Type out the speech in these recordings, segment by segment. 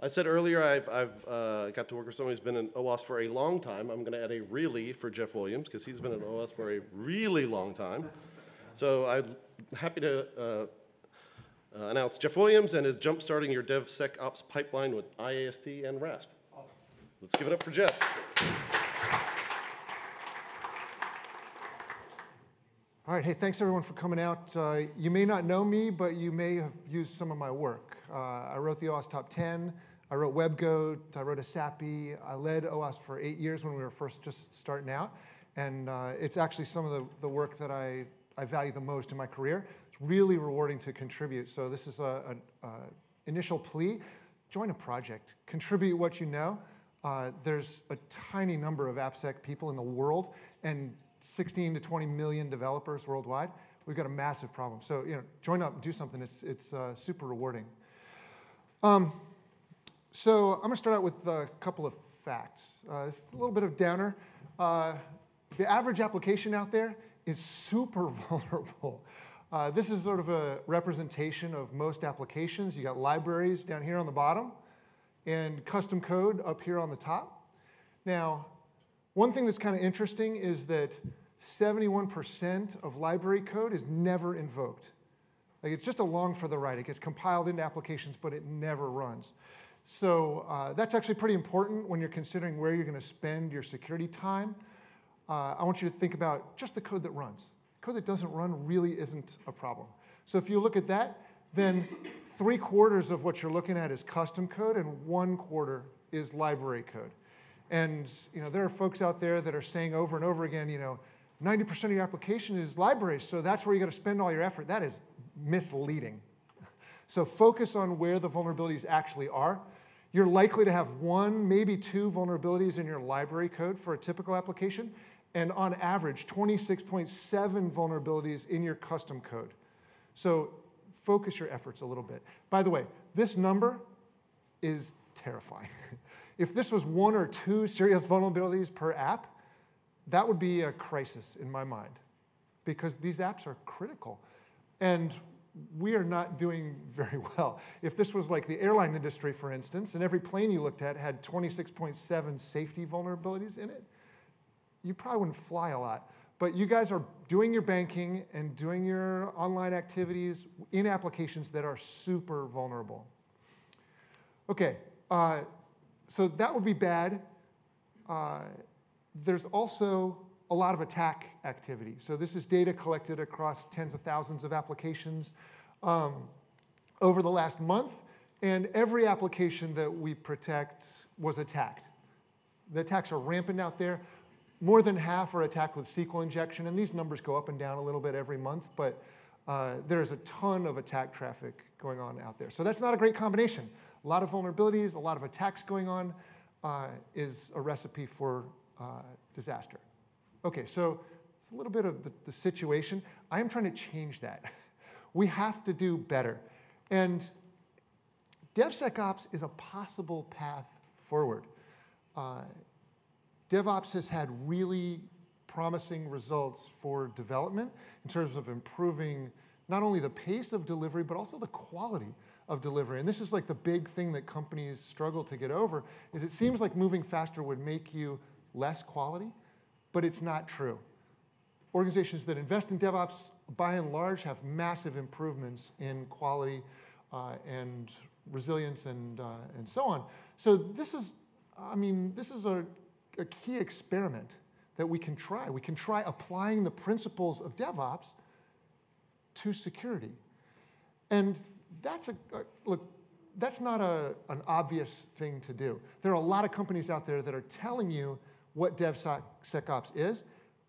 I said earlier I've, I've uh, got to work with someone who's been in OWASP for a long time. I'm going to add a really for Jeff Williams because he's been in OWASP for a really long time. So I'm happy to uh, uh, announce Jeff Williams and is jump-starting your DevSecOps pipeline with IAST and RASP. Awesome. Let's give it up for Jeff. All right, hey, thanks everyone for coming out. Uh, you may not know me, but you may have used some of my work. Uh, I wrote the OWASP Top 10, I wrote WebGoat, I wrote a ESAPI, I led OWASP for eight years when we were first just starting out. And uh, it's actually some of the, the work that I, I value the most in my career. It's really rewarding to contribute. So this is an initial plea. Join a project, contribute what you know. Uh, there's a tiny number of AppSec people in the world, and 16 to 20 million developers worldwide, we've got a massive problem. So, you know, join up do something. It's, it's uh, super rewarding. Um, so I'm going to start out with a couple of facts. Uh, it's a little bit of downer. Uh, the average application out there is super vulnerable. Uh, this is sort of a representation of most applications. You got libraries down here on the bottom and custom code up here on the top. Now, one thing that's kind of interesting is that 71% of library code is never invoked. Like it's just along for the ride. It gets compiled into applications, but it never runs. So uh, that's actually pretty important when you're considering where you're going to spend your security time. Uh, I want you to think about just the code that runs. Code that doesn't run really isn't a problem. So if you look at that, then three quarters of what you're looking at is custom code, and one quarter is library code. And you know, there are folks out there that are saying over and over again, you know, 90% of your application is libraries, so that's where you got to spend all your effort. That is misleading. So focus on where the vulnerabilities actually are. You're likely to have one, maybe two vulnerabilities in your library code for a typical application, and on average, 26.7 vulnerabilities in your custom code. So focus your efforts a little bit. By the way, this number is terrifying. If this was one or two serious vulnerabilities per app, that would be a crisis in my mind because these apps are critical. And we are not doing very well. If this was like the airline industry, for instance, and every plane you looked at had 26.7 safety vulnerabilities in it, you probably wouldn't fly a lot. But you guys are doing your banking and doing your online activities in applications that are super vulnerable. Okay, uh, so that would be bad. Uh, there's also a lot of attack activity. So this is data collected across tens of thousands of applications um, over the last month, and every application that we protect was attacked. The attacks are rampant out there. More than half are attacked with SQL injection, and these numbers go up and down a little bit every month, but uh, there's a ton of attack traffic going on out there. So that's not a great combination a lot of vulnerabilities, a lot of attacks going on, uh, is a recipe for uh, disaster. Okay, so it's a little bit of the, the situation. I am trying to change that. we have to do better. And DevSecOps is a possible path forward. Uh, DevOps has had really promising results for development in terms of improving not only the pace of delivery, but also the quality of delivery. And this is like the big thing that companies struggle to get over, is it seems like moving faster would make you less quality, but it's not true. Organizations that invest in DevOps, by and large, have massive improvements in quality uh, and resilience and, uh, and so on. So this is, I mean, this is a, a key experiment that we can try. We can try applying the principles of DevOps to security. And that's a, a look, that's not a, an obvious thing to do. There are a lot of companies out there that are telling you what DevSecOps is.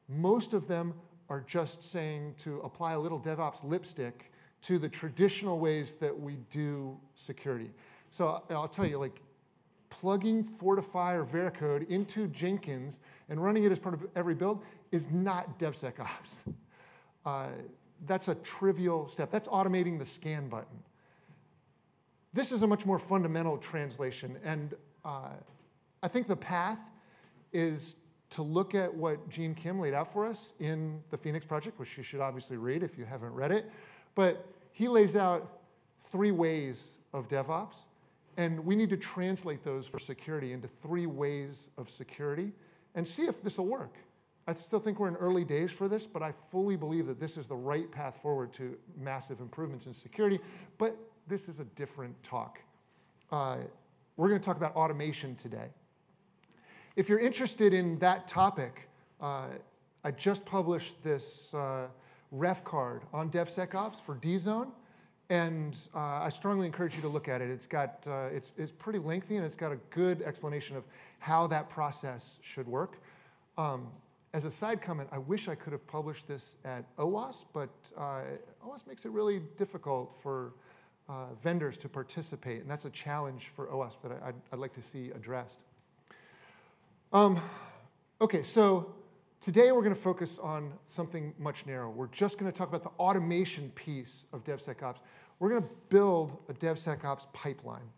Most of them are just saying to apply a little DevOps lipstick to the traditional ways that we do security. So I'll tell you, like plugging Fortify or Veracode into Jenkins and running it as part of every build is not DevSecOps. Uh, that's a trivial step. That's automating the scan button. This is a much more fundamental translation, and uh, I think the path is to look at what Gene Kim laid out for us in the Phoenix Project, which you should obviously read if you haven't read it. But he lays out three ways of DevOps, And we need to translate those for security into three ways of security and see if this will work. I still think we're in early days for this, but I fully believe that this is the right path forward to massive improvements in security. But this is a different talk. Uh, we're going to talk about automation today. If you're interested in that topic, uh, I just published this uh, ref card on DevSecOps for dzone. And uh, I strongly encourage you to look at it. It's, got, uh, it's, it's pretty lengthy and it's got a good explanation of how that process should work. Um, as a side comment, I wish I could have published this at OWASP, but uh, OWASP makes it really difficult for uh, vendors to participate, and that's a challenge for OWASP that I, would like to see addressed. Um, okay, so today we're going to focus on something much narrower. We're just going to talk about the automation piece of DevSecOps. We're going to build a DevSecOps pipeline.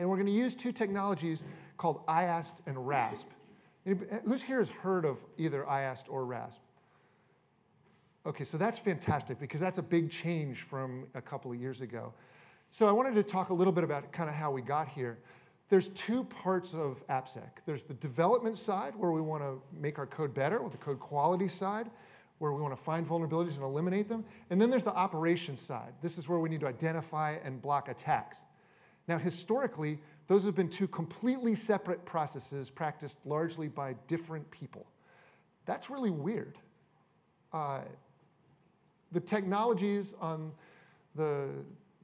And we're going to use two technologies called IAST and RASP. Who's here has heard of either IAST or RASP? Okay, so that's fantastic because that's a big change from a couple of years ago. So I wanted to talk a little bit about kind of how we got here. There's two parts of AppSec. There's the development side where we want to make our code better with the code quality side where we want to find vulnerabilities and eliminate them. And then there's the operations side. This is where we need to identify and block attacks. Now, historically, those have been two completely separate processes practiced largely by different people. That's really weird. Uh, the technologies on the,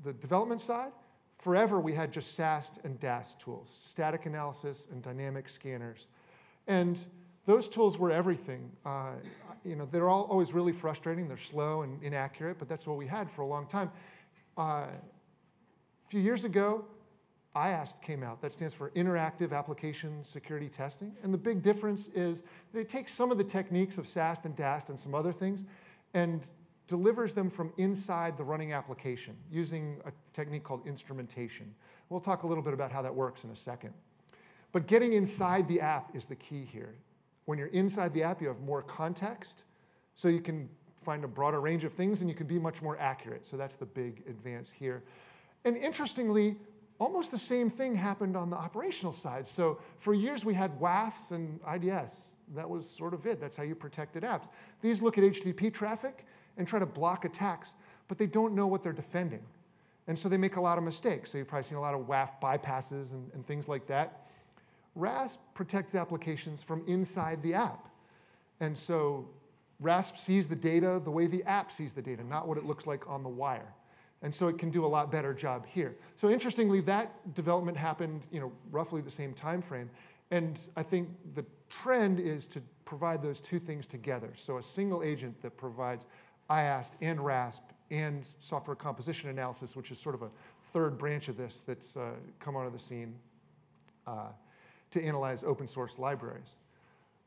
the development side, forever we had just SAST and DAST tools, static analysis and dynamic scanners. And those tools were everything. Uh, you know, they're all always really frustrating. They're slow and inaccurate, but that's what we had for a long time. Uh, a few years ago, IAST came out. That stands for Interactive Application Security Testing. And the big difference is it takes some of the techniques of SAST and DAST and some other things and delivers them from inside the running application using a technique called instrumentation. We'll talk a little bit about how that works in a second. But getting inside the app is the key here. When you're inside the app, you have more context, so you can find a broader range of things and you can be much more accurate. So that's the big advance here. And interestingly, almost the same thing happened on the operational side. So for years we had WAFs and IDS. That was sort of it. That's how you protected apps. These look at HTTP traffic and try to block attacks, but they don't know what they're defending. And so they make a lot of mistakes. So you've probably seen a lot of WAF bypasses and, and things like that. RASP protects applications from inside the app. And so RASP sees the data the way the app sees the data, not what it looks like on the wire. And so it can do a lot better job here. So interestingly, that development happened, you know, roughly the same time frame. And I think the trend is to provide those two things together. So a single agent that provides IAST and RASP and software composition analysis, which is sort of a third branch of this that's uh, come onto the scene uh, to analyze open source libraries.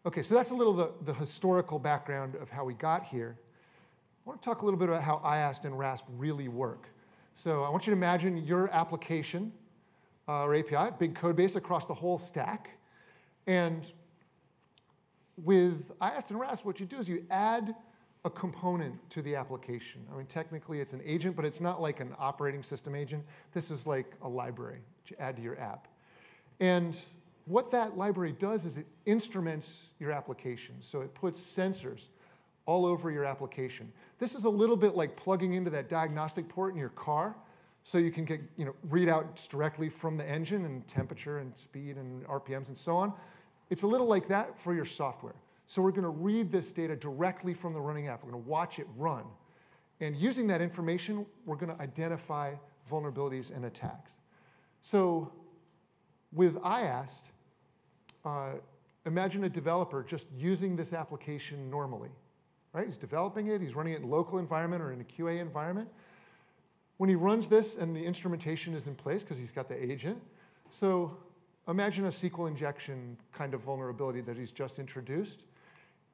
Okay, so that's a little the, the historical background of how we got here. I want to talk a little bit about how IAST and RASP really work. So I want you to imagine your application uh, or API, big code base across the whole stack. And with IAST and RASP, what you do is you add a component to the application. I mean, technically it's an agent, but it's not like an operating system agent. This is like a library you add to your app. And what that library does is it instruments your application. So it puts sensors all over your application. This is a little bit like plugging into that diagnostic port in your car so you can get you know, readouts directly from the engine and temperature and speed and RPMs and so on. It's a little like that for your software. So we're going to read this data directly from the running app. We're going to watch it run. And using that information, we're going to identify vulnerabilities and attacks. So with IAST, uh, imagine a developer just using this application normally right? He's developing it, he's running it in a local environment or in a QA environment. When he runs this and the instrumentation is in place because he's got the agent, so imagine a SQL injection kind of vulnerability that he's just introduced.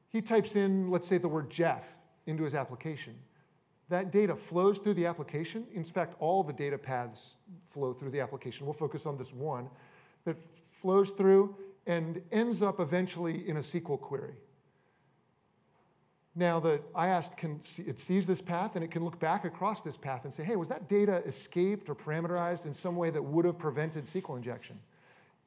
He types in, let's say, the word Jeff into his application. That data flows through the application. In fact, all the data paths flow through the application. We'll focus on this one that flows through and ends up eventually in a SQL query. Now the IAST can see, it sees this path and it can look back across this path and say, hey, was that data escaped or parameterized in some way that would have prevented SQL injection?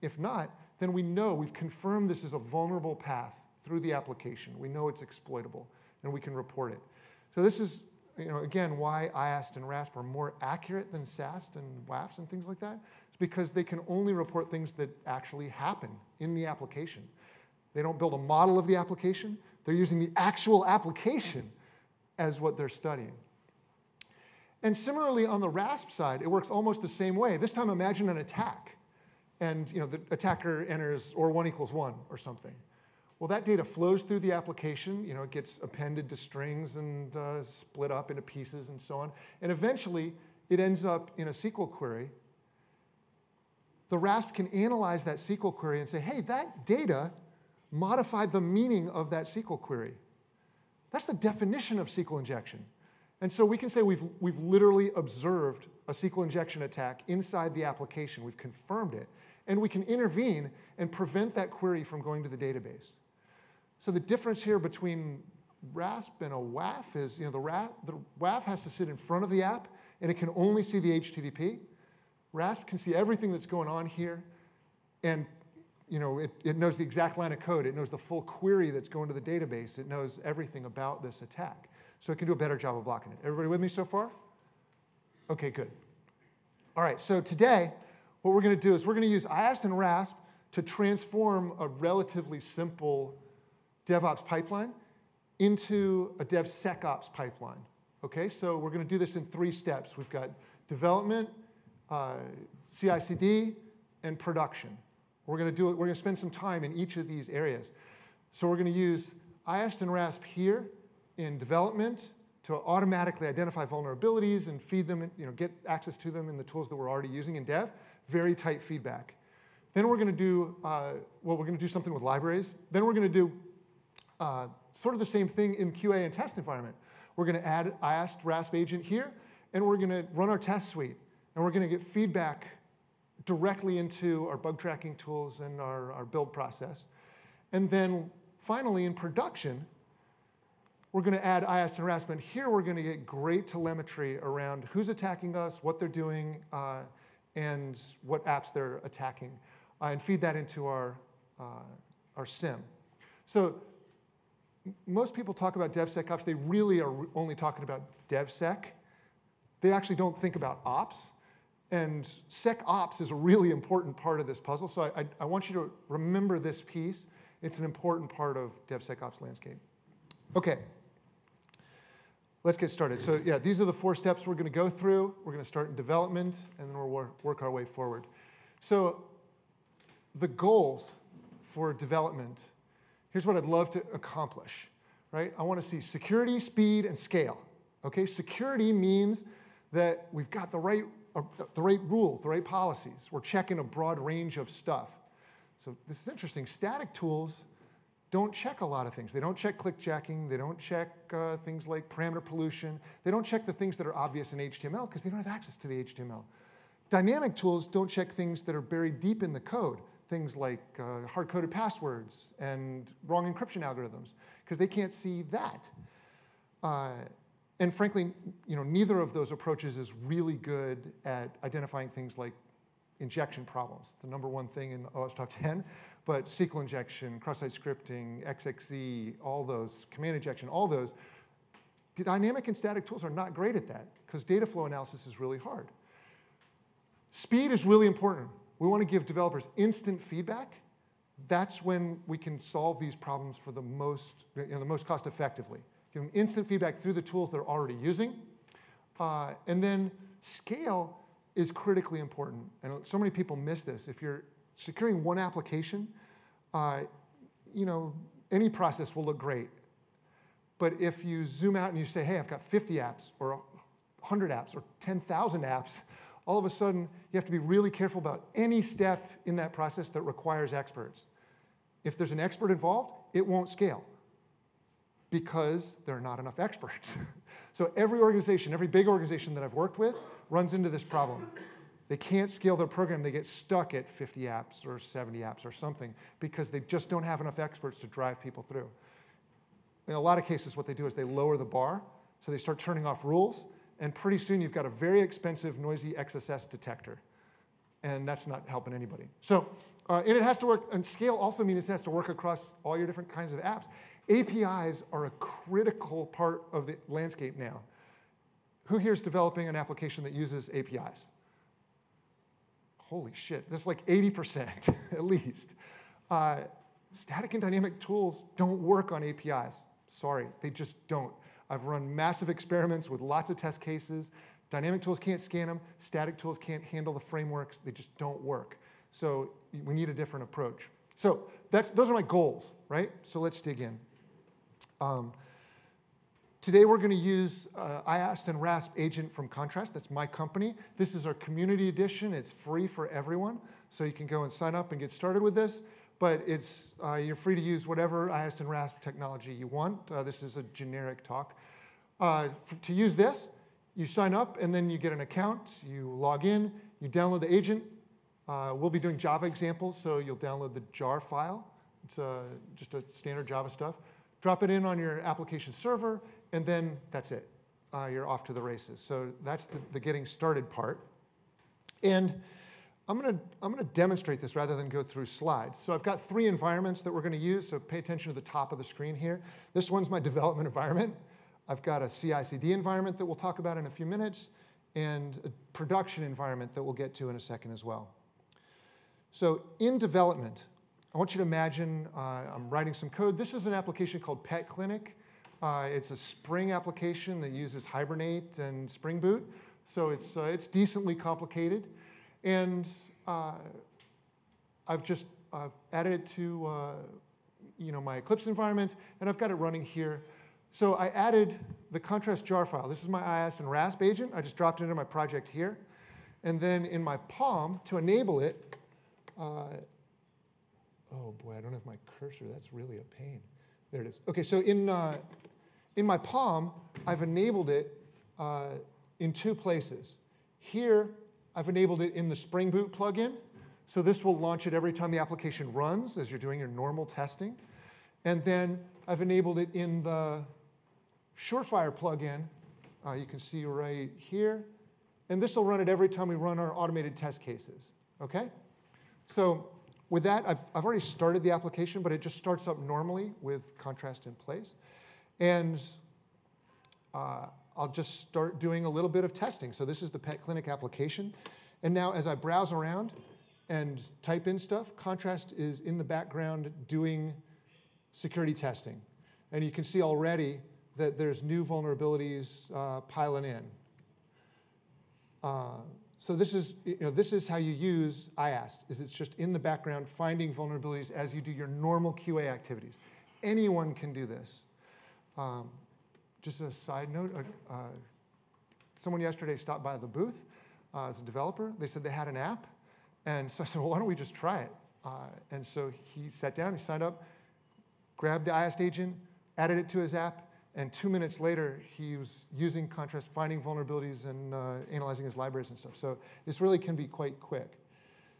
If not, then we know we've confirmed this is a vulnerable path through the application. We know it's exploitable and we can report it. So this is, you know, again, why IAST and RASP are more accurate than SAST and WAFs and things like that. It's because they can only report things that actually happen in the application. They don't build a model of the application. They're using the actual application as what they're studying. And similarly, on the RASP side, it works almost the same way. This time, imagine an attack. And you know, the attacker enters or 1 equals 1 or something. Well, that data flows through the application. You know, it gets appended to strings and uh, split up into pieces and so on. And eventually, it ends up in a SQL query. The RASP can analyze that SQL query and say, hey, that data modified the meaning of that SQL query. That's the definition of SQL injection. And so we can say we've, we've literally observed a SQL injection attack inside the application. We've confirmed it. And we can intervene and prevent that query from going to the database. So the difference here between RASP and a WAF is, you know, the, the WAF has to sit in front of the app and it can only see the HTTP. RASP can see everything that's going on here and you know, it, it knows the exact line of code. It knows the full query that's going to the database. It knows everything about this attack. So it can do a better job of blocking it. Everybody with me so far? Okay, good. All right, so today, what we're going to do is we're going to use IAST and RASP to transform a relatively simple DevOps pipeline into a DevSecOps pipeline. Okay, so we're going to do this in three steps. We've got development, uh, CI/CD, and production. We're going to do it, we're going to spend some time in each of these areas. So we're going to use IAST and RASP here in development to automatically identify vulnerabilities and feed them, you know, get access to them in the tools that we're already using in dev. Very tight feedback. Then we're going to do, uh, well, we're going to do something with libraries. Then we're going to do uh, sort of the same thing in QA and test environment. We're going to add IAST RASP agent here, and we're going to run our test suite. And we're going to get feedback directly into our bug tracking tools and our, our build process. And then finally, in production, we're going to add IAST and RASP. And here we're going to get great telemetry around who's attacking us, what they're doing, uh, and what apps they're attacking, uh, and feed that into our, uh, our SIEM. So most people talk about DevSecOps. They really are only talking about DevSec. They actually don't think about ops. And SecOps is a really important part of this puzzle. So I, I, I, want you to remember this piece. It's an important part of DevSecOps landscape. Okay, let's get started. So yeah, these are the four steps we're going to go through. We're going to start in development, and then we'll work our way forward. So the goals for development, here's what I'd love to accomplish, right? I want to see security, speed, and scale. Okay, security means that we've got the right the right rules, the right policies. We're checking a broad range of stuff. So this is interesting. Static tools don't check a lot of things. They don't check click jacking. They don't check uh, things like parameter pollution. They don't check the things that are obvious in HTML because they don't have access to the HTML. Dynamic tools don't check things that are buried deep in the code, things like uh, hard-coded passwords and wrong encryption algorithms, because they can't see that. Uh, and frankly, you know, neither of those approaches is really good at identifying things like injection problems. The number one thing in OWASP Top 10, but SQL injection, cross-site scripting, XXE, all those, command injection, all those, the dynamic and static tools are not great at that because data flow analysis is really hard. Speed is really important. We want to give developers instant feedback. That's when we can solve these problems for the most, you know, the most cost effectively give them instant feedback through the tools they're already using. Uh, and then scale is critically important. And so many people miss this. If you're securing one application, uh, you know, any process will look great. But if you zoom out and you say, hey, I've got 50 apps or 100 apps or 10,000 apps, all of a sudden you have to be really careful about any step in that process that requires experts. If there's an expert involved, it won't scale because there are not enough experts. so every organization, every big organization that I've worked with runs into this problem. They can't scale their program. They get stuck at 50 apps or 70 apps or something because they just don't have enough experts to drive people through. in a lot of cases, what they do is they lower the bar, so they start turning off rules, and pretty soon you've got a very expensive, noisy XSS detector. And that's not helping anybody. So, uh, and it has to work, and scale also means it has to work across all your different kinds of apps. APIs are a critical part of the landscape now. Who here is developing an application that uses APIs? Holy shit, that's like 80% at least. Uh, static and dynamic tools don't work on APIs. Sorry, they just don't. I've run massive experiments with lots of test cases. Dynamic tools can't scan them. Static tools can't handle the frameworks. They just don't work. So we need a different approach. So that's, those are my goals, right? So let's dig in. Um, today we're going to use uh, IAST and RASP agent from Contrast. That's my company. This is our community edition. It's free for everyone, so you can go and sign up and get started with this. But it's, uh, you're free to use whatever IAST and RASP technology you want. Uh, this is a generic talk. Uh, to use this, you sign up and then you get an account. You log in, you download the agent. Uh, we'll be doing Java examples, so you'll download the jar file. It's uh, just a standard Java stuff drop it in on your application server, and then that's it. You're off to the races. So that's the, the getting started part. And I'm going to I'm gonna demonstrate this rather than go through slides. So I've got three environments that we're going to use, so pay attention to the top of the screen here. This one's my development environment. I've got a CI/CD environment that we'll talk about in a few minutes, and a production environment that we'll get to in a second as well. So in development, I want you to imagine uh, I'm writing some code. This is an application called Pet Clinic. Uh, it's a Spring application that uses Hibernate and Spring Boot. So it's, uh, it's decently complicated. And uh, I've just added it to uh, you know, my Eclipse environment, and I've got it running here. So I added the contrast jar file. This is my IAST and RASP agent. I just dropped it into my project here. And then in my POM, to enable it, uh, Oh boy, I don't have my cursor. That's really a pain. There it is. Okay, so in, uh, in my POM, I've enabled it uh, in two places. Here, I've enabled it in the Spring Boot plugin. So this will launch it every time the application runs as you're doing your normal testing. And then I've enabled it in the Surefire plugin. Uh, you can see right here. And this will run it every time we run our automated test cases. Okay? So with that, I've, I've already started the application, but it just starts up normally with contrast in place. And uh, I'll just start doing a little bit of testing. So this is the Pet Clinic application. And now as I browse around and type in stuff, Contrast is in the background doing security testing. And you can see already that there's new vulnerabilities uh, piling in. Uh, so this is, you know, this is how you use IAST, is it's just in the background finding vulnerabilities as you do your normal QA activities. Anyone can do this. Um, just a side note, uh, uh, someone yesterday stopped by the booth uh, as a developer. They said they had an app. And so I said, well, why don't we just try it? Uh, and so he sat down, he signed up, grabbed the IAST agent, added it to his app, and two minutes later, he was using contrast, finding vulnerabilities and uh, analyzing his libraries and stuff. So this really can be quite quick.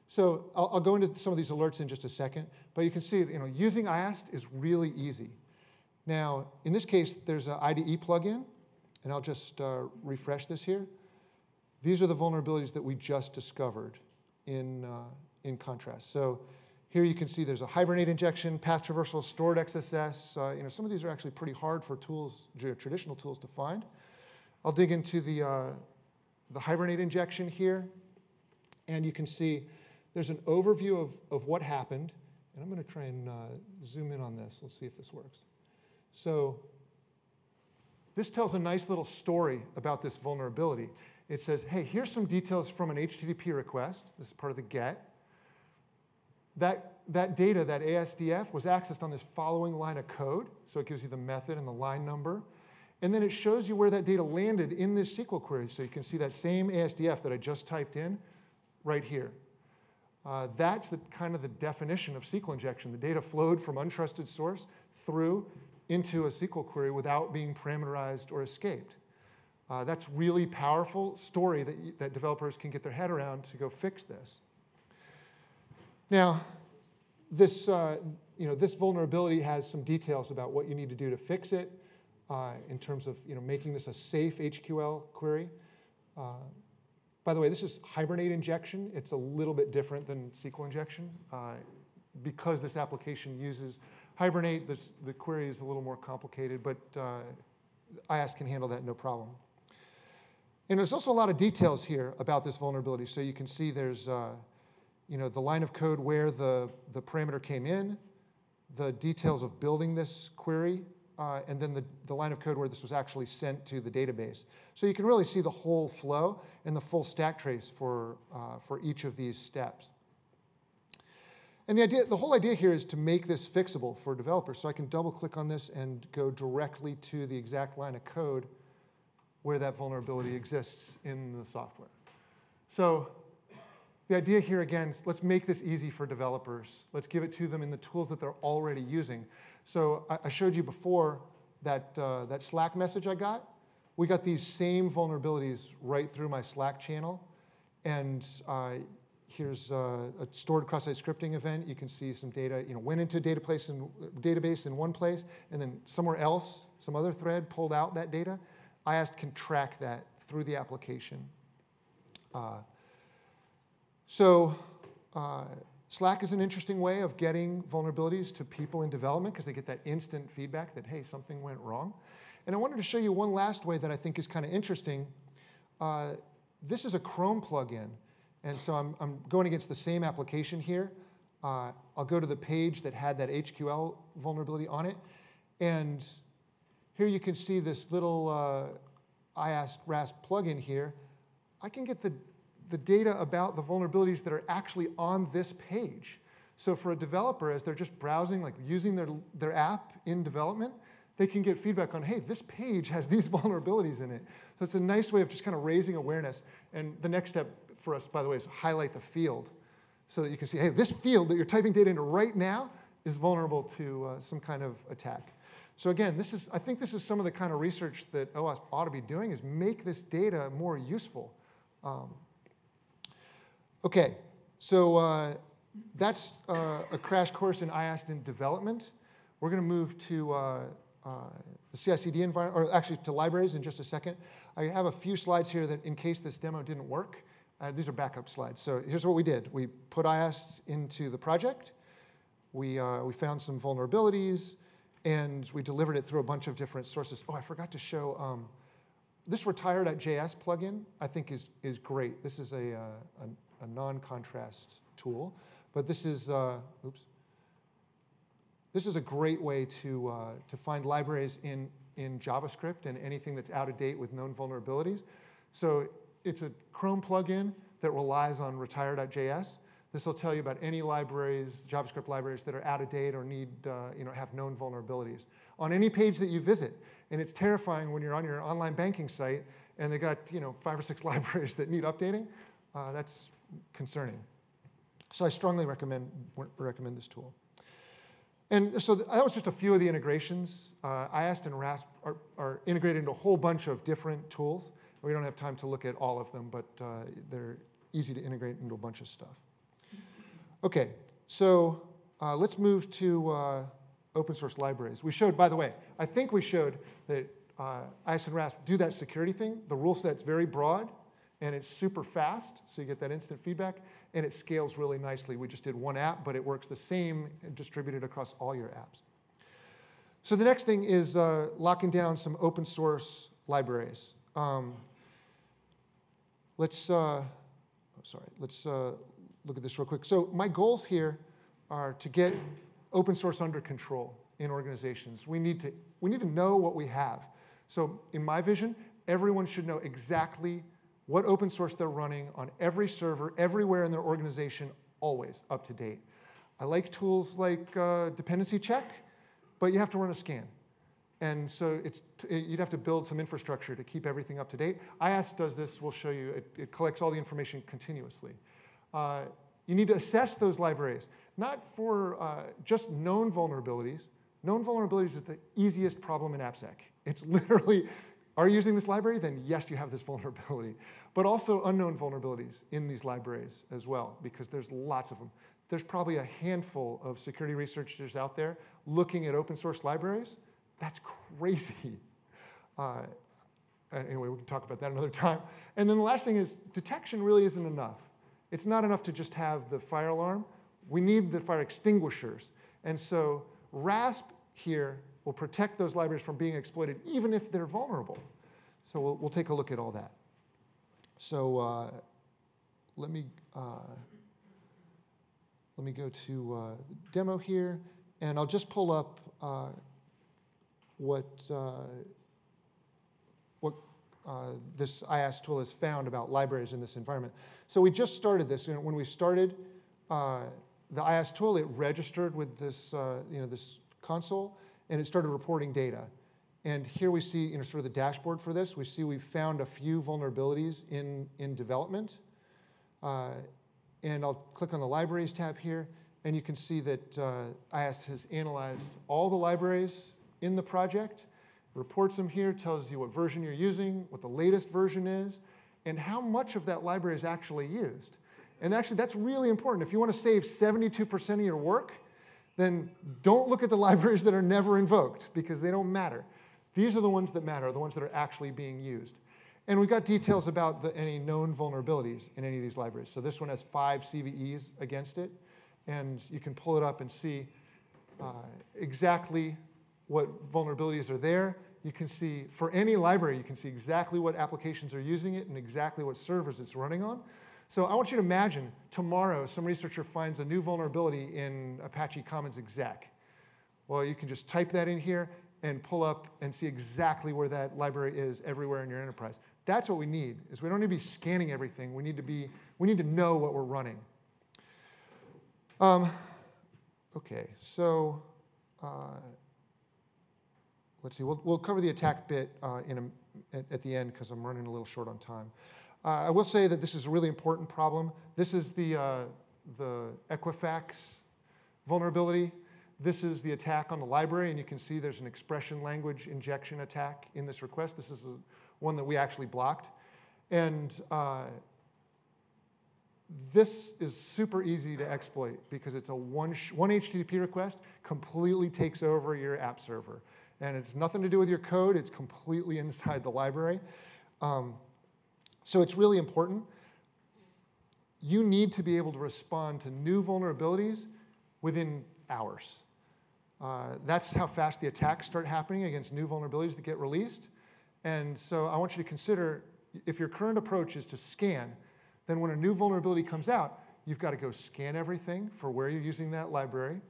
So I'll, I'll, go into some of these alerts in just a second, but you can see, you know, using IAST is really easy. Now, in this case, there's an IDE plugin, and I'll just uh, refresh this here. These are the vulnerabilities that we just discovered in, uh, in contrast. So here you can see there's a Hibernate injection, path traversal, stored XSS. Uh, you know, some of these are actually pretty hard for tools, traditional tools to find. I'll dig into the, uh, the Hibernate injection here, and you can see there's an overview of, of what happened. And I'm going to try and uh, zoom in on this. Let's see if this works. So this tells a nice little story about this vulnerability. It says, hey, here's some details from an HTTP request. This is part of the GET that, that data, that ASDF, was accessed on this following line of code. So it gives you the method and the line number. And then it shows you where that data landed in this SQL query. So you can see that same ASDF that I just typed in right here. Uh, that's the kind of the definition of SQL injection. The data flowed from untrusted source through into a SQL query without being parameterized or escaped. Uh, that's really powerful story that, that developers can get their head around to go fix this. Now, this, uh, you know, this vulnerability has some details about what you need to do to fix it uh, in terms of you know, making this a safe HQL query. Uh, by the way, this is Hibernate injection. It's a little bit different than SQL injection. Uh, because this application uses Hibernate, this, the query is a little more complicated, but uh, IAST can handle that no problem. And there's also a lot of details here about this vulnerability. So you can see there's uh, you know, the line of code where the, the parameter came in, the details of building this query, uh, and then the, the line of code where this was actually sent to the database. So you can really see the whole flow and the full stack trace for, uh, for each of these steps. And the, idea, the whole idea here is to make this fixable for developers. So I can double click on this and go directly to the exact line of code where that vulnerability exists in the software. So the idea here again is let's make this easy for developers. Let's give it to them in the tools that they're already using. So I, showed you before that, uh, that Slack message I got. We got these same vulnerabilities right through my Slack channel. And uh, here's uh, a stored cross-site scripting event. You can see some data, you know, went into a database in, database in one place, and then somewhere else, some other thread pulled out that data. IAST can track that through the application. Uh, so uh, Slack is an interesting way of getting vulnerabilities to people in development because they get that instant feedback that, hey, something went wrong. And I wanted to show you one last way that I think is kind of interesting. Uh, this is a Chrome plugin. And so I'm, I'm going against the same application here. Uh, I'll go to the page that had that HQL vulnerability on it. And here you can see this little uh, IAST RASP plugin here. I can get the, the data about the vulnerabilities that are actually on this page. So for a developer, as they're just browsing, like using their, their app in development, they can get feedback on, hey, this page has these vulnerabilities in it. So it's a nice way of just kind of raising awareness. And the next step for us, by the way, is highlight the field so that you can see, hey, this field that you're typing data into right now is vulnerable to uh, some kind of attack. So again, this is, I think this is some of the kind of research that OWASP ought to be doing is make this data more useful. Um, okay, so uh, that's uh, a crash course in IAST in development. We're going to move to uh, uh the CI/CD environment, or actually to libraries in just a second. I have a few slides here that, in case this demo didn't work, uh, these are backup slides. So here's what we did. We put IAST into the project. We, uh, we found some vulnerabilities, and we delivered it through a bunch of different sources. Oh, I forgot to show um, this retire.js plugin, I think is, is great. This is a, uh, a, a non-contrast tool, but this is, uh, oops. This is a great way to, uh, to find libraries in, in JavaScript and anything that's out of date with known vulnerabilities. So it's a Chrome plugin that relies on retire.js. This will tell you about any libraries, JavaScript libraries that are out of date or need, uh, you know, have known vulnerabilities on any page that you visit. And it's terrifying when you're on your online banking site and they got, you know, five or six libraries that need updating. Uh, that's concerning. So I strongly recommend, recommend this tool. And so that was just a few of the integrations. Uh, IAST and RASP are, are integrated into a whole bunch of different tools. We don't have time to look at all of them, but uh, they're easy to integrate into a bunch of stuff. Okay, so uh, let's move to uh, open source libraries. We showed, by the way, I think we showed that uh, IAST and RASP do that security thing. The rule set's very broad, and it's super fast, so you get that instant feedback, and it scales really nicely. We just did one app, but it works the same distributed across all your apps. So the next thing is uh, locking down some open source libraries. Um, Let's, uh, oh, sorry, let's uh, look at this real quick. So my goals here are to get open source under control in organizations. We need to, we need to know what we have. So in my vision, everyone should know exactly what open source they're running on every server, everywhere in their organization, always up to date. I like tools like uh, dependency check, but you have to run a scan. And so it's, you'd have to build some infrastructure to keep everything up to date. IAST does this, we'll show you. It, it collects all the information continuously. Uh, you need to assess those libraries, not for uh, just known vulnerabilities. Known vulnerabilities is the easiest problem in AppSec. It's literally, are you using this library? Then yes, you have this vulnerability. But also unknown vulnerabilities in these libraries as well, because there's lots of them. there's probably a handful of security researchers out there looking at open source libraries. That's crazy. Uh, anyway, we can talk about that another time. And then the last thing is detection really isn't enough. It's not enough to just have the fire alarm. We need the fire extinguishers. And so RASP here will protect those libraries from being exploited, even if they're vulnerable. So we'll, we'll take a look at all that. So uh, let me uh, let me go to uh, demo here, and I'll just pull up uh, what uh, what uh, this IAST tool has found about libraries in this environment. So we just started this. When we started the IAST tool, it registered with this you know this console, and it started reporting data. And here we see you know, sort of the dashboard for this. We see we've found a few vulnerabilities in, in development. Uh, and I'll click on the libraries tab here, and you can see that uh, IAST has analyzed all the libraries in the project, reports them here, tells you what version you're using, what the latest version is, and how much of that library is actually used. And actually, that's really important. If you want to save 72% of your work, then don't look at the libraries that are never invoked because they don't matter. These are the ones that matter, the ones that are actually being used. And we've got details about the, any known vulnerabilities in any of these libraries. So this one has five CVEs against it, and you can pull it up and see uh, exactly what vulnerabilities are there. You can see, for any library, you can see exactly what applications are using it and exactly what servers it's running on. So I want you to imagine tomorrow some researcher finds a new vulnerability in Apache Commons exec. Well, you can just type that in here and pull up and see exactly where that library is everywhere in your enterprise. That's what we need, is we don't need to be scanning everything. We need to, be, we need to know what we're running. Um, okay, so uh, let's see. We'll, we'll cover the attack bit uh, in a, at, at the end because I'm running a little short on time. Uh, I will say that this is a really important problem. This is the, uh, the Equifax vulnerability. This is the attack on the library, and you can see there's an expression language injection attack in this request. This is a, one that we actually blocked. And uh, this is super easy to exploit because it's a one, one HTTP request completely takes over your app server. And it's nothing to do with your code, it's completely inside the library. Um, so it's really important. You need to be able to respond to new vulnerabilities within hours. Uh, that's how fast the attacks start happening against new vulnerabilities that get released. And so I want you to consider if your current approach is to scan, then when a new vulnerability comes out, you've got to go scan everything for where you're using that library.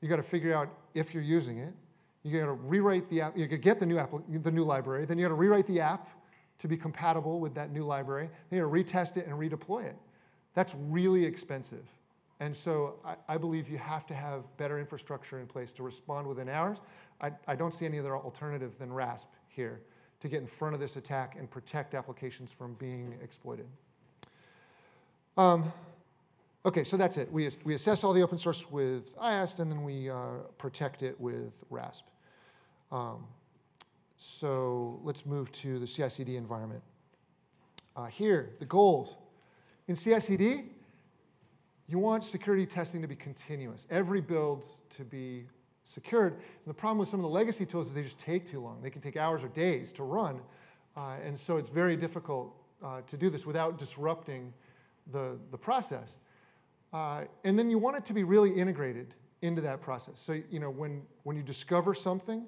You've got to figure out if you're using it. You got to rewrite the app. You got get the new app, the new library. Then you got to rewrite the app to be compatible with that new library. They need to retest it and redeploy it. That's really expensive. And so I, I, believe you have to have better infrastructure in place to respond within hours. I, I don't see any other alternative than RASP here to get in front of this attack and protect applications from being exploited. Um, okay, so that's it. We, we assess all the open source with IAST, and then we uh, protect it with RASP. Um, so let's move to the CI/CD environment. Uh, here, the goals. In CI/CD, you want security testing to be continuous. Every build to be secured. And the problem with some of the legacy tools is they just take too long. They can take hours or days to run. Uh, and so it's very difficult uh, to do this without disrupting the, the process. Uh, and then you want it to be really integrated into that process. So, you know, when, when you discover something,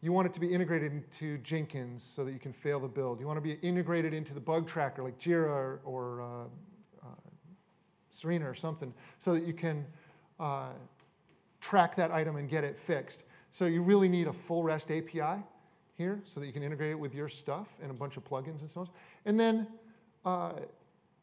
you want it to be integrated into Jenkins so that you can fail the build. You want to be integrated into the bug tracker like Jira or, or uh, uh, Serena or something so that you can uh, track that item and get it fixed. So you really need a full REST API here so that you can integrate it with your stuff and a bunch of plugins and so on. And then uh,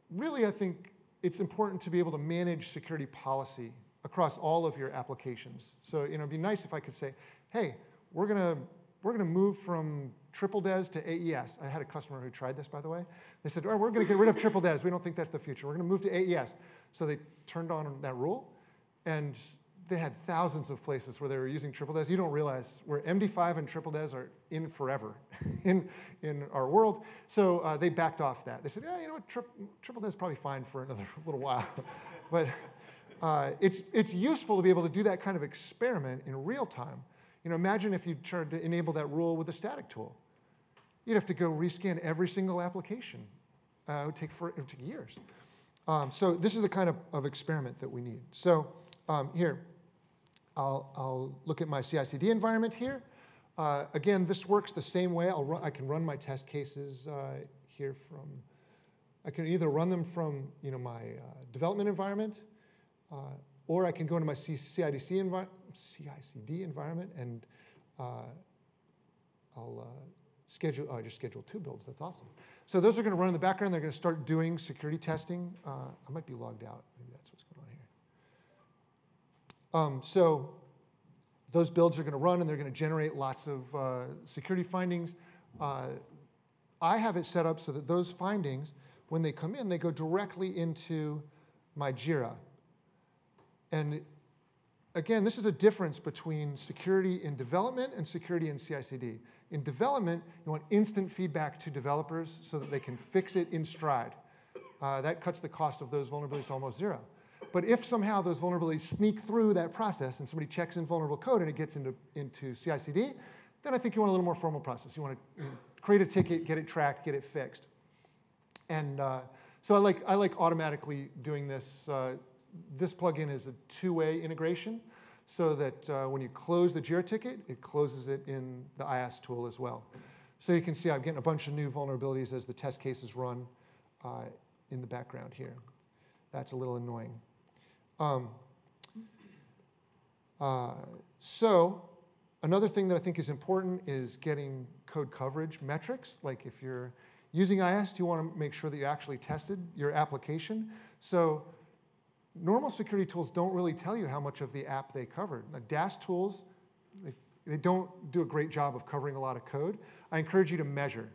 really I think it's important to be able to manage security policy across all of your applications. So you know, it'd be nice if I could say, hey, we're gonna, we're gonna move from triple DES to AES. I had a customer who tried this, by the way. They said, oh, we're gonna get rid of triple DES. We don't think that's the future. We're gonna move to AES. So they turned on that rule, and they had thousands of places where they were using triple DES. You don't realize where MD5 and triple DES are in forever in, in our world. So uh, they backed off that. They said, yeah, you know what, Tri triple DES is probably fine for another little while. but uh, it's, it's useful to be able to do that kind of experiment in real time. You know, imagine if you tried to enable that rule with a static tool. You'd have to go rescan every single application. Uh, it would take, for, it would take years. Um, so this is the kind of, of experiment that we need. So um, here, I'll, I'll look at my CI/CD environment here. Uh, again, this works the same way. Run, I can run my test cases uh, here from, I can either run them from you know, my uh, development environment, uh, or I can go into my CIDC envi CI/CD environment and uh, I'll uh, schedule, oh, I just scheduled two builds. That's awesome. So those are going to run in the background. They're going to start doing security testing. I might be logged out. Maybe that's what's going on here. Um, so those builds are going to run and they're going to generate lots of uh, security findings. Uh, I have it set up so that those findings, when they come in, they go directly into my JIRA. And again, this is a difference between security in development and security in CI/CD. In development, you want instant feedback to developers so that they can fix it in stride. Uh, that cuts the cost of those vulnerabilities to almost zero. But if somehow those vulnerabilities sneak through that process and somebody checks in vulnerable code and it gets into, into CI/CD, then I think you want a little more formal process. You want to create a ticket, get it tracked, get it fixed. And uh, so I like, I like automatically doing this. Uh, this plugin is a two-way integration so that uh, when you close the JIRA ticket, it closes it in the IAST tool as well. So you can see I'm getting a bunch of new vulnerabilities as the test cases run uh, in the background here. That's a little annoying. Um, uh, so another thing that I think is important is getting code coverage metrics. Like if you're using IAST, you want to make sure that you actually tested your application. So normal security tools don't really tell you how much of the app they covered. Now, DAST tools, they, they don't do a great job of covering a lot of code. I encourage you to measure.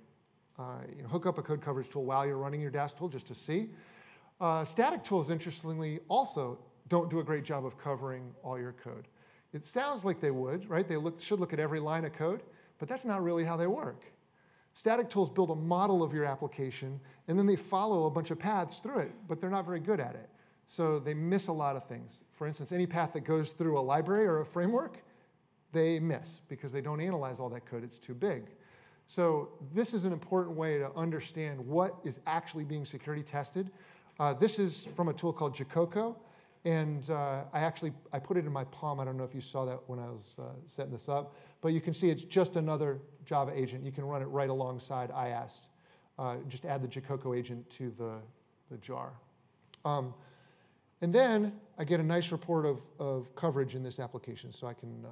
Uh, you know, hook up a code coverage tool while you're running your DAST tool just to see. Uh, static tools, interestingly, also don't do a great job of covering all your code. It sounds like they would, right? They look, should look at every line of code, but that's not really how they work. Static tools build a model of your application, and then they follow a bunch of paths through it, but they're not very good at it. So they miss a lot of things. For instance, any path that goes through a library or a framework, they miss because they don't analyze all that code. It's too big. So this is an important way to understand what is actually being security tested. Uh, this is from a tool called Jacoco. And uh, I actually, I put it in my POM. I don't know if you saw that when I was uh, setting this up. But you can see it's just another Java agent. You can run it right alongside IAST. Uh, just add the Jacoco agent to the, the jar. Um, and then I get a nice report of, of coverage in this application. So I can uh,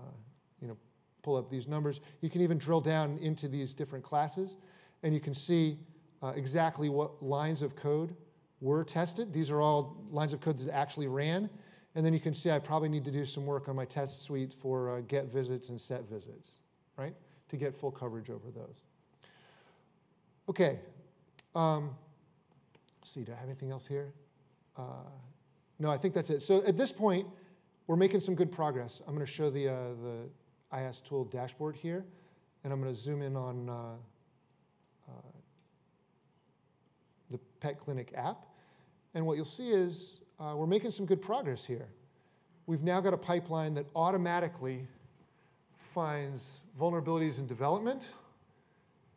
you know, pull up these numbers. You can even drill down into these different classes. And you can see uh, exactly what lines of code were tested. These are all lines of code that actually ran. And then you can see I probably need to do some work on my test suite for uh, get visits and set visits, right? To get full coverage over those. Okay. Um, see, do I have anything else here? Uh, no, I think that's it. So at this point, we're making some good progress. I'm going to show the, uh, the IAST tool dashboard here, and I'm going to zoom in on uh, uh, the Pet Clinic app. And what you'll see is uh, we're making some good progress here. We've now got a pipeline that automatically finds vulnerabilities in development.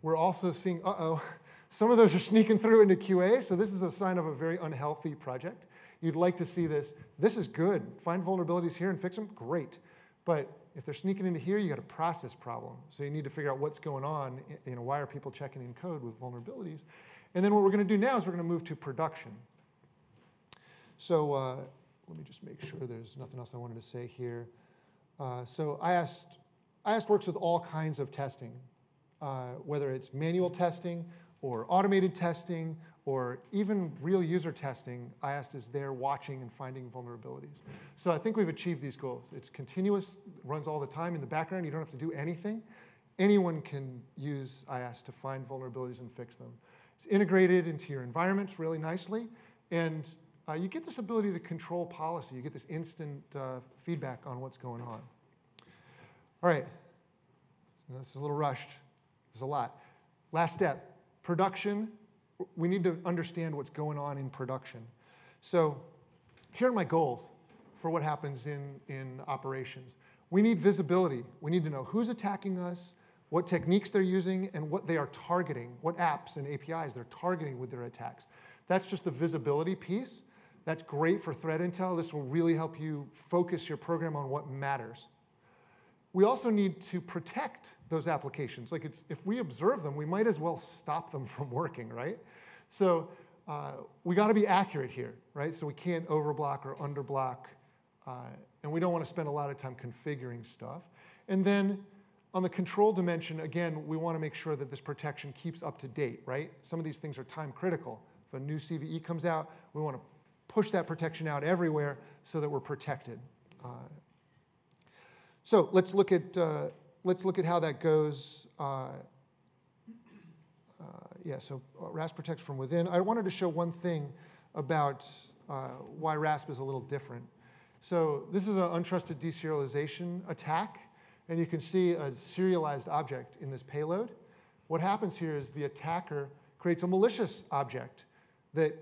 We're also seeing, uh-oh, some of those are sneaking through into QA, so this is a sign of a very unhealthy project. You'd like to see this. This is good. Find vulnerabilities here and fix them, great. But if they're sneaking into here, you got a process problem. So you need to figure out what's going on. You know, why are people checking in code with vulnerabilities? And then what we're going to do now is we're going to move to production. So uh, let me just make sure there's nothing else I wanted to say here. Uh, so IAST, IAST works with all kinds of testing, uh, whether it's manual testing or automated testing or even real user testing, IAST is there watching and finding vulnerabilities. So I think we've achieved these goals. It's continuous, runs all the time in the background. You don't have to do anything. Anyone can use IAST to find vulnerabilities and fix them. It's integrated into your environments really nicely, and uh, you get this ability to control policy. You get this instant uh, feedback on what's going on. All right, so this is a little rushed. There's a lot. Last step, production. We need to understand what's going on in production. So here are my goals for what happens in, in operations. We need visibility. We need to know who's attacking us, what techniques they're using, and what they are targeting, what apps and APIs they're targeting with their attacks. That's just the visibility piece. That's great for threat intel. This will really help you focus your program on what matters. We also need to protect those applications. Like it's if we observe them, we might as well stop them from working, right? So uh, we got to be accurate here, right? So we can't overblock or underblock, uh, and we don't want to spend a lot of time configuring stuff. And then on the control dimension, again, we want to make sure that this protection keeps up to date, right? Some of these things are time critical. If a new CVE comes out, we want to push that protection out everywhere so that we're protected. Uh, so let's look at, uh, let's look at how that goes. Uh, uh yeah, so uh, RASP protects from within. I wanted to show one thing about uh, why RASP is a little different. So this is an untrusted deserialization attack. And you can see a serialized object in this payload. What happens here is the attacker creates a malicious object that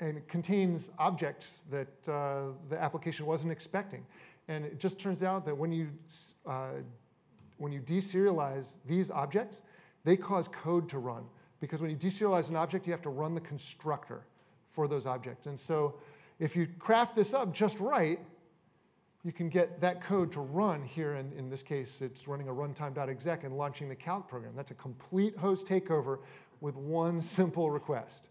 and contains objects that uh, the application wasn't expecting. And it just turns out that when you, uh, when you deserialize these objects, they cause code to run. Because when you deserialize an object, you have to run the constructor for those objects. And so if you craft this up just right, you can get that code to run here. And in this case, it's running a runtime.exec and launching the calc program. That's a complete host takeover with one simple request,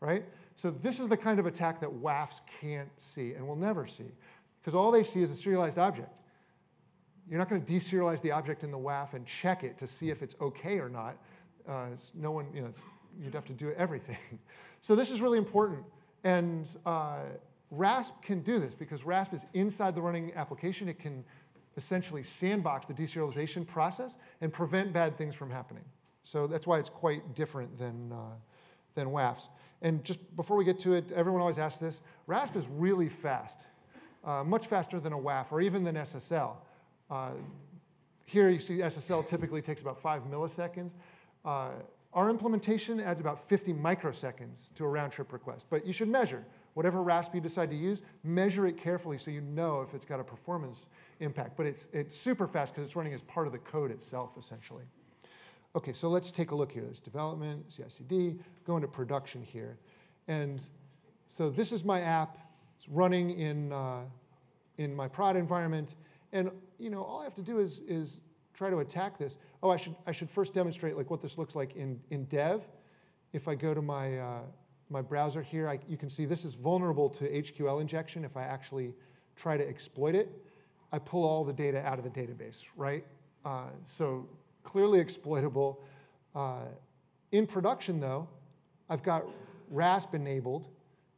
right? So this is the kind of attack that WAFs can't see and will never see, because all they see is a serialized object. You're not going to deserialize the object in the WAF and check it to see if it's okay or not. Uh, no one, you know, you'd have to do everything. so this is really important. And uh, RASP can do this because RASP is inside the running application. It can essentially sandbox the deserialization process and prevent bad things from happening. So that's why it's quite different than, uh, than WAFs. And just before we get to it, everyone always asks this. RASP is really fast, uh, much faster than a WAF or even than SSL. Uh, here you see SSL typically takes about five milliseconds. Uh, our implementation adds about 50 microseconds to a round trip request, but you should measure. Whatever RASP you decide to use, measure it carefully so you know if it's got a performance impact. But it's, it's super fast because it's running as part of the code itself, essentially. Okay, so let's take a look here. There's development, CI/CD, go into production here. And so this is my app. It's running in, uh, in my prod environment. And you know, all I have to do is, is try to attack this. Oh, I should, I should first demonstrate like what this looks like in, in dev. If I go to my, uh, my browser here, I, you can see this is vulnerable to HQL injection if I actually try to exploit it. I pull all the data out of the database, right? Uh, so clearly exploitable. Uh, in production, though, I've got RASP enabled.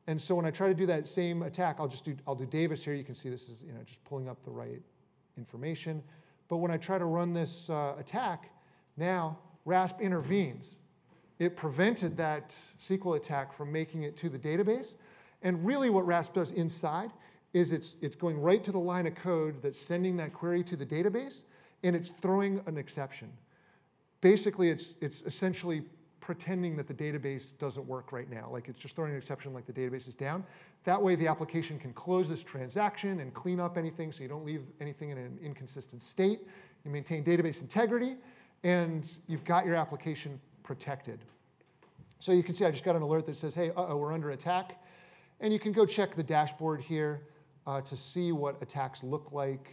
And so when I try to do that same attack, I'll just do, I'll do Davis here. You can see this is you know, just pulling up the right information. But when I try to run this uh, attack, now RASP intervenes it prevented that SQL attack from making it to the database. And really what RASP does inside is it's, it's going right to the line of code that's sending that query to the database, and it's throwing an exception. Basically, it's, it's essentially pretending that the database doesn't work right now. Like it's just throwing an exception like the database is down. That way the application can close this transaction and clean up anything so you don't leave anything in an inconsistent state. You maintain database integrity, and you've got your application protected. So you can see I just got an alert that says, hey, uh-oh, we're under attack. And you can go check the dashboard here uh, to see what attacks look like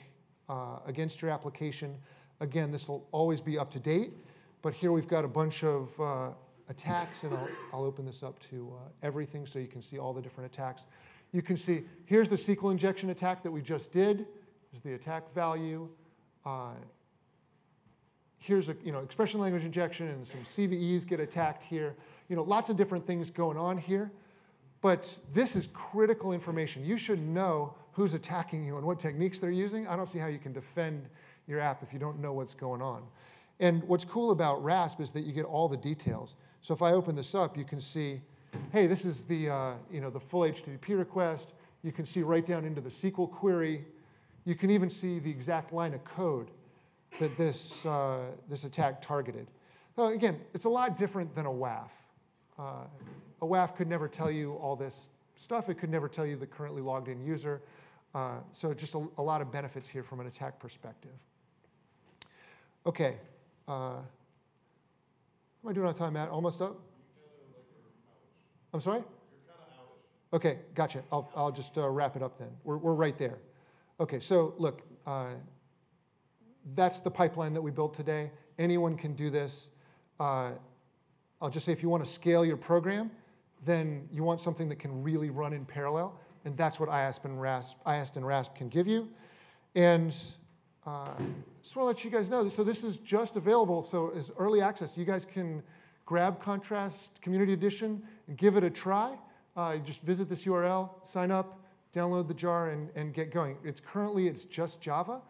uh, against your application. Again, this will always be up to date, but here we've got a bunch of uh, attacks, and I'll, I'll, open this up to uh, everything so you can see all the different attacks. You can see here's the SQL injection attack that we just did. Here's the attack value. Here's a you know expression language injection and some CVEs get attacked here. You know, lots of different things going on here. But this is critical information. You should know who's attacking you and what techniques they're using. I don't see how you can defend your app if you don't know what's going on. And what's cool about RASP is that you get all the details. So if I open this up, you can see, hey, this is the, uh, you know, the full HTTP request. You can see right down into the SQL query. You can even see the exact line of code that this, uh, this attack targeted. So again, it's a lot different than a WAF. Uh, a WAF could never tell you all this stuff. It could never tell you the currently logged in user. Uh, so just a, a lot of benefits here from an attack perspective. Okay. Uh, am I doing on time, Matt? Almost up? I'm sorry? Okay, gotcha. I'll, I'll just uh, wrap it up then. We're, we're right there. Okay, so look, uh, that's the pipeline that we built today. Anyone can do this. Uh, I'll just say if you want to scale your program, then you want something that can really run in parallel, and that's what IAST and RASP, and RASP can give you. And uh, just want to let you guys know, so this is just available, so as early access, you guys can grab Contrast Community Edition and give it a try. Uh, just visit this URL, sign up, download the jar, and, and get going. It's currently, it's just Java,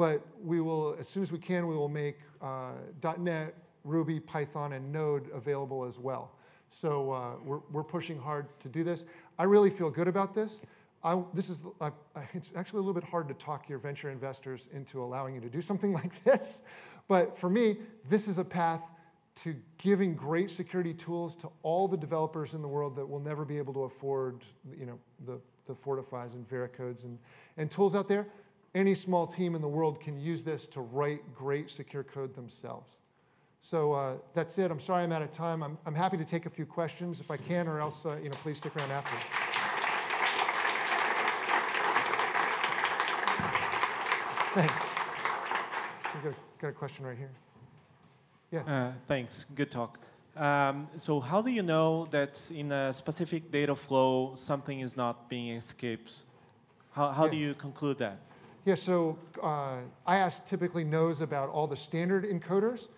but we will, as soon as we can, we will make uh, .NET, Ruby, Python, and Node available as well. So uh, we're, we're pushing hard to do this. I really feel good about this. I, this is, I, it's actually a little bit hard to talk your venture investors into allowing you to do something like this. But for me, this is a path to giving great security tools to all the developers in the world that will never be able to afford you know, the, the Fortifies and Veracodes and, and tools out there. Any small team in the world can use this to write great secure code themselves. So uh, that's it. I'm sorry I'm out of time. I'm, I'm happy to take a few questions if I can, or else uh, you know, please stick around after. Thanks. Got a, got a question right here. Yeah. Uh, thanks. Good talk. Um, so how do you know that in a specific data flow something is not being escaped? How, how Yeah. do you conclude that? Yeah, so uh, IAST typically knows about all the standard encoders.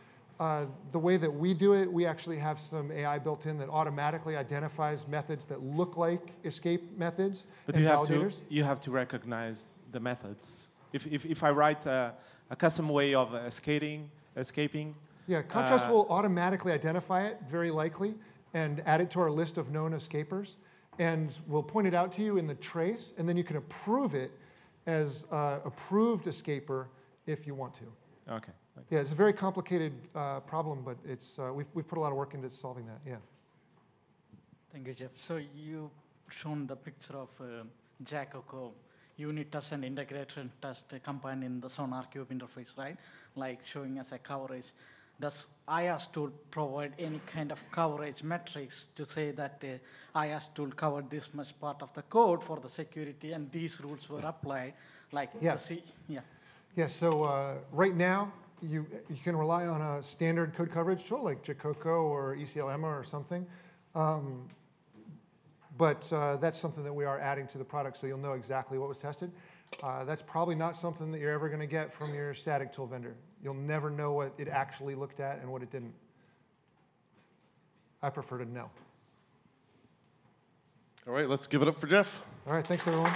Uh, the way that we do it, we actually have some AI built in that automatically identifies methods that look like escape methods But and you have, to, you have to recognize the methods. If, if, if I write a, a custom way of escaping, escaping Yeah, Contrast uh, will automatically identify it, very likely, and add it to our list of known escapers. And we'll point it out to you in the trace, and then you can approve it as uh, approved escaper if you want to. okay. Thank Yeah, it's a very complicated uh, problem, but it's, uh, we've, we've put a lot of work into solving that, yeah. Thank you, Jeff. So you shown the picture of uh, Jacoco unit test and integration test combined in the SonarQube interface, right? Like showing us a coverage. Does IAST tool provide any kind of coverage metrics to say that uh, IAST tool covered this much part of the code for the security and these rules were applied? Like Yeah. the C, yeah. Yeah, so uh, right now, you, you can rely on a standard code coverage tool like Jacoco or E EclEmma or something. Um, but uh, that's something that we are adding to the product so you'll know exactly what was tested. Uh, that's probably not something that you're ever going to get from your static tool vendor. You'll never know what it actually looked at and what it didn't. I prefer to know. All right, let's give it up for Jeff. All right, thanks everyone.